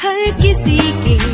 हर किसी के।